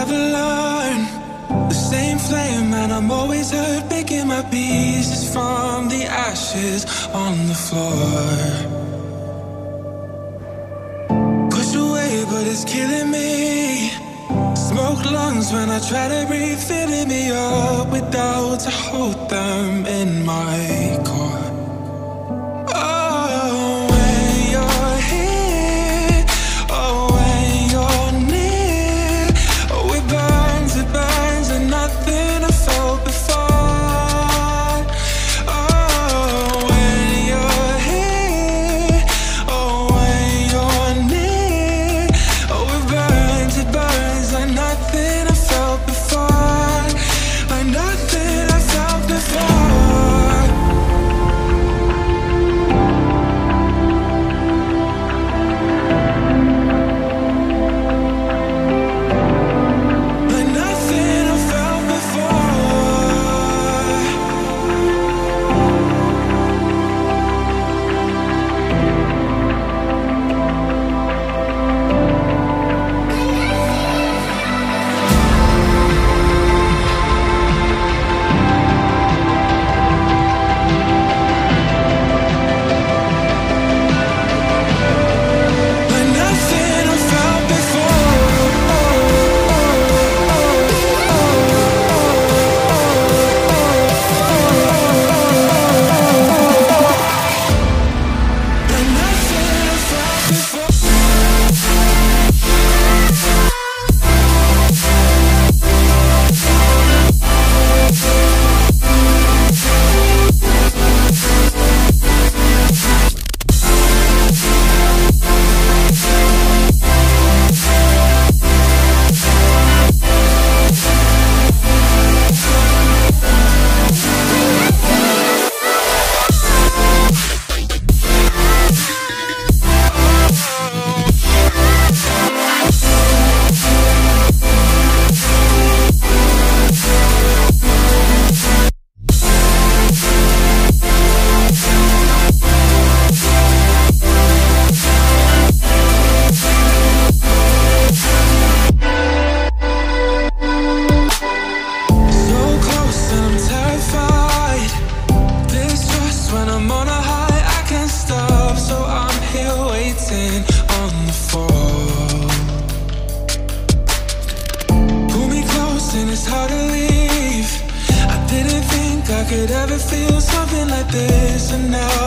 never learn. The same flame, and I'm always hurt, picking my pieces from the ashes on the floor. Push away, but it's killing me. Smoke lungs when I try to breathe, filling me up with doubts. I hold them in my core. Could ever feel something like this, and now